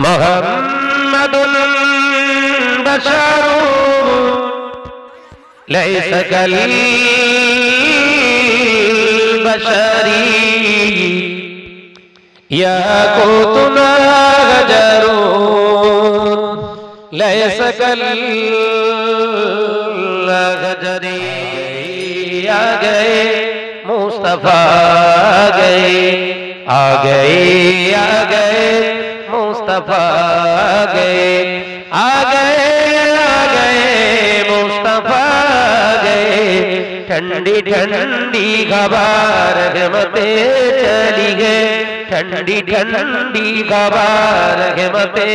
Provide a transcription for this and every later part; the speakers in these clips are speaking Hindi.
मोहम्मदुल बशरू। लैस कल बशरी। या को तुम गजरू। लैस कल गजरी। आ गए, मुस्तफ़ा आ गए आ गए आ गए। मुस्तफ़ा गए आ गए आ गए, मुस्तफ़ा गए ठंडी ठंडी खबर रहमते चली गए ठंडी ठंडी खबर रहमते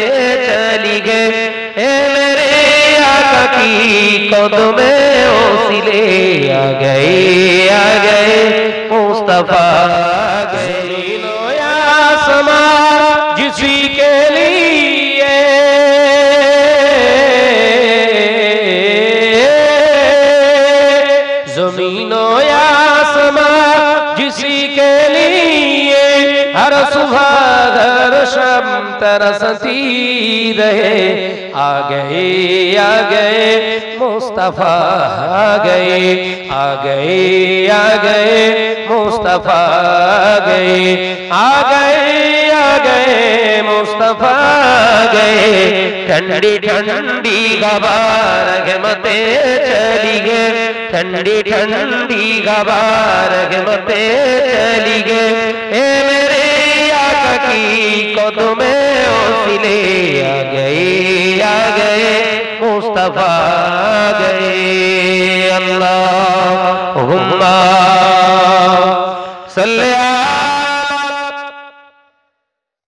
चली गए ए मेरे आका की कदम ओसिले आ गए आ गए, मुस्तफ़ा गए समा जिसी के लिए। जमीनो या समा जिसी के लिए हर सुबह हर शम तरसती रहे। आ गए आ गए, मुस्तफ़ा, आ गए आ गए आ गए, मुस्तफ़ा, आ गए आ गए। गए, मुस्तफ़ा गए। ठंडी ठंडी गबार मते चली गए। ठंडी ठंडी गबार मते चली गए। ए मेरे आका की कदम में ओसिले आ गए आ गए। मुस्तफ़ा गए, अल्लाह।